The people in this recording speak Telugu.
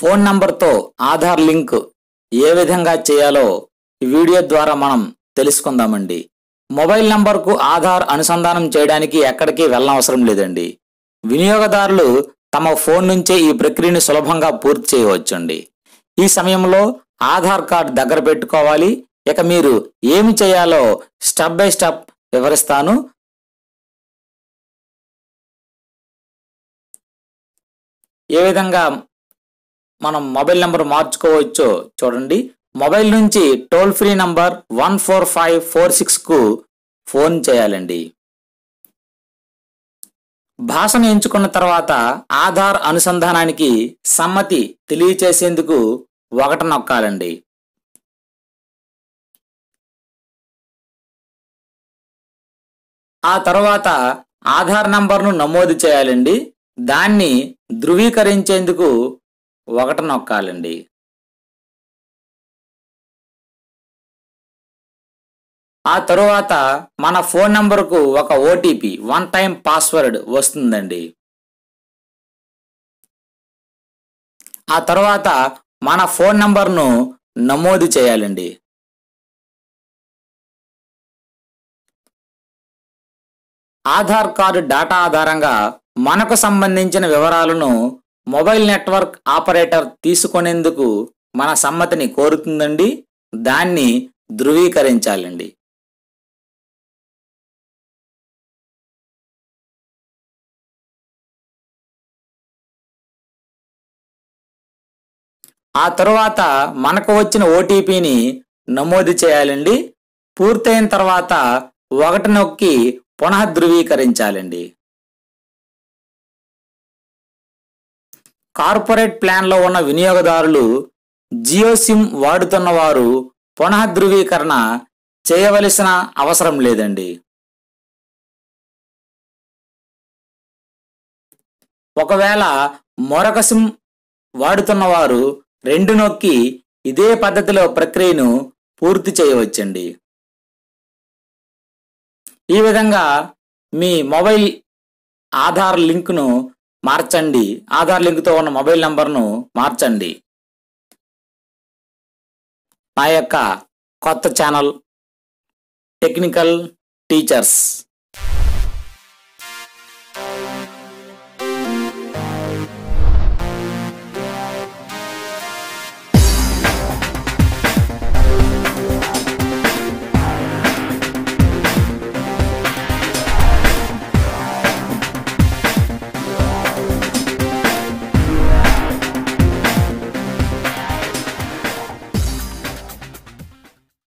ఫోన్ నంబర్తో ఆధార్ లింక్ ఏ విధంగా చేయాలో ఈ వీడియో ద్వారా మనం తెలుసుకుందామండి. మొబైల్ నంబర్కు ఆధార్ అనుసంధానం చేయడానికి ఎక్కడికి వెళ్ళనవసరం లేదండి. వినియోగదారులు తమ ఫోన్ నుంచే ఈ ప్రక్రియను సులభంగా పూర్తి చేయవచ్చండి. ఈ సమయంలో ఆధార్ కార్డ్ దగ్గర పెట్టుకోవాలి. ఇక మీరు ఏమి చేయాలో స్టెప్ బై స్టెప్ వివరిస్తాను. ఏ విధంగా మనం మొబైల్ నెంబర్ మార్చుకోవచ్చో. చూడండి. మొబైల్ నుంచి toll free number one four five four సిక్స్కు phone చేయాలండి. భాషను ఎంచుకున్న తర్వాత ఆధార్ అనుసంధానానికి సమ్మతి తెలియచేసేందుకు ఒకట నొక్కాలండి. ఆ తర్వాత ఆధార్ నంబర్ను నమోదు చేయాలండి. దాన్ని ధృవీకరించేందుకు ఒకటి నొక్కాలండి. ఆ తరువాత మన ఫోన్ నంబర్కు ఒక ఓటీపీ వన్ టైం పాస్వర్డ్ వస్తుందండి. ఆ తర్వాత మన ఫోన్ నంబర్ను నమోదు చేయాలండి. ఆధార్ కార్డు డేటా ఆధారంగా మనకు సంబంధించిన వివరాలను మొబైల్ నెట్వర్క్ ఆపరేటర్ తీసుకునేందుకు మన సమ్మతిని కోరుతుందండి. దాన్ని ధృవీకరించాలండి. ఆ తరువాత మనకు వచ్చిన ఓటీపీని నమోదు చేయాలండి. పూర్తయిన తర్వాత ఒకటి నొక్కి పునః ధృవీకరించాలండి. కార్పొరేట్ ప్లాన్లో ఉన్న వినియోగదారులు జియో సిమ్ వాడుతున్న వారు పునః ధృవీకరణ చేయవలసిన అవసరం లేదండి. ఒకవేళ మరొక సిమ్ వాడుతున్నవారు రెండు నొక్కి ఇదే పద్ధతిలో ప్రక్రియను పూర్తి చేయవచ్చండి. ఈ విధంగా మీ మొబైల్ ఆధార్ లింక్ను మార్చండి. ఆధార్ లింక్తో ఉన్న మొబైల్ నంబర్ను మార్చండి. నా యొక్క కొత్త ఛానల్ టెక్నికల్ టీచర్స్.